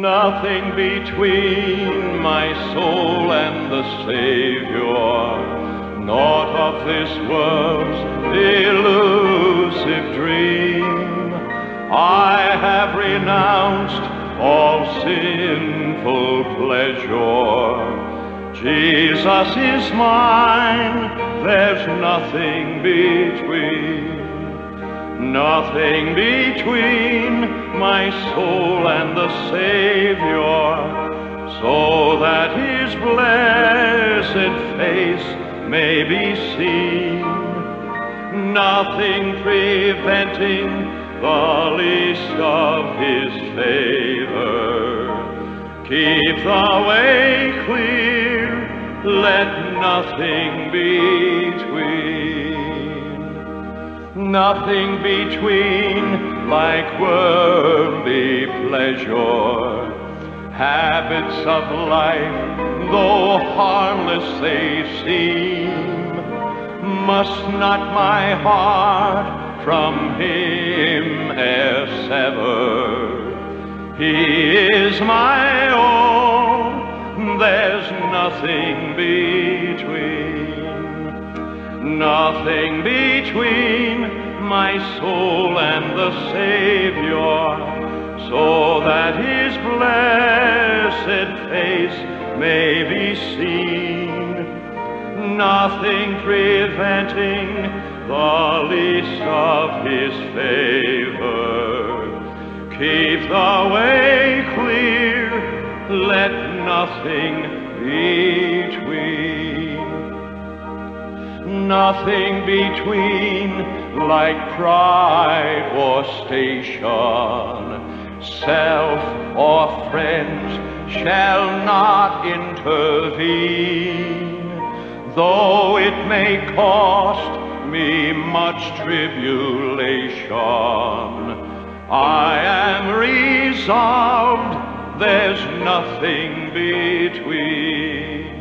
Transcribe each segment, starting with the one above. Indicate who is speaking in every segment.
Speaker 1: Nothing between my soul and the Savior, naught of this world's elusive dream. I have renounced all sinful pleasure. Jesus is mine, there's nothing between. Nothing between my soul and the Savior, so that his blessed face may be seen. Nothing preventing the least of his favor. Keep the way clear, let nothing between. Nothing between like worldly pleasure. Habits of life, though harmless they seem, must not my heart from him sever. He is my own, there's nothing between. Nothing between my soul and the Savior, so that his blessed face may be seen. Nothing preventing the least of his favor. Keep the way clear, let nothing be between. Nothing between like pride or station, self or friends shall not intervene, though it may cost me much tribulation. I am resolved, there's nothing between.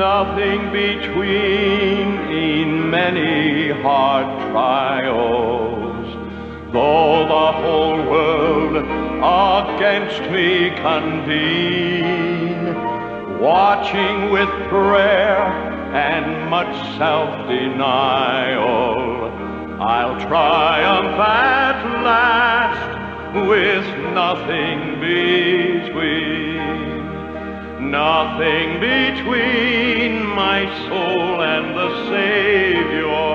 Speaker 1: Nothing between in many hard trials, though the whole world against me convene, watching with prayer and much self-denial, I'll triumph at last with nothing between. Nothing between my soul and the Savior,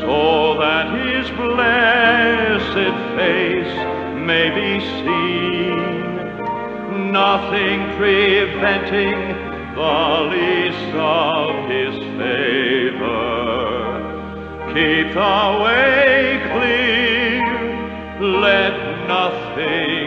Speaker 1: so that his blessed face may be seen. Nothing preventing the least of his favor. Keep the way clear, let nothing